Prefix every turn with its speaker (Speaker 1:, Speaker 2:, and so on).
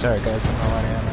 Speaker 1: Sorry guys, I'm not letting him.